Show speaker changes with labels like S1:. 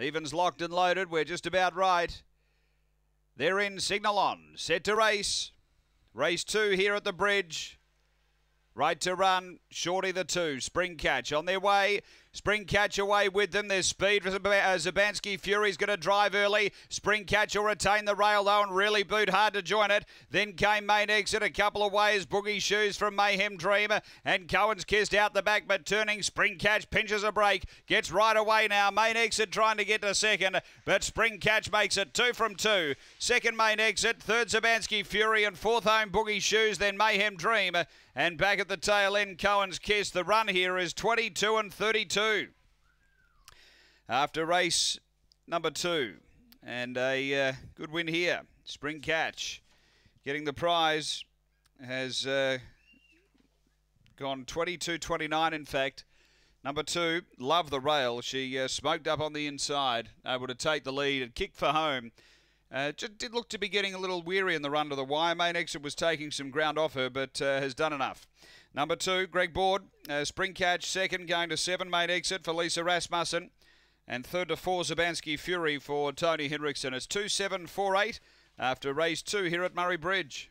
S1: Evens locked and loaded. We're just about right. They're in signal on. Set to race. Race two here at the bridge. Right to run. Shorty the two. Spring catch on their way. Spring Catch away with them. There's speed. Uh, Zabansky Fury's going to drive early. Spring Catch will retain the rail though and really boot hard to join it. Then came Main Exit a couple of ways. Boogie Shoes from Mayhem Dreamer and Cohen's Kiss out the back but turning. Spring Catch pinches a break. Gets right away now. Main Exit trying to get to second but Spring Catch makes it two from two. Second Main Exit. Third Zabansky Fury and fourth home Boogie Shoes. Then Mayhem Dream. And back at the tail end Cohen's Kiss. The run here is 22 and 32 two. After race number two. And a uh, good win here. Spring Catch getting the prize has uh, gone 22-29 in fact. Number two, Love the Rail. She uh, smoked up on the inside, able to take the lead and kick for home. Uh, just did look to be getting a little weary in the run to the wire. Main exit was taking some ground off her, but uh, has done enough. Number two, Greg Board. Uh, spring catch second, going to seven. Main exit for Lisa Rasmussen. And third to four, Zabansky Fury for Tony Henriksen. It's 2 7 4 8 after race two here at Murray Bridge.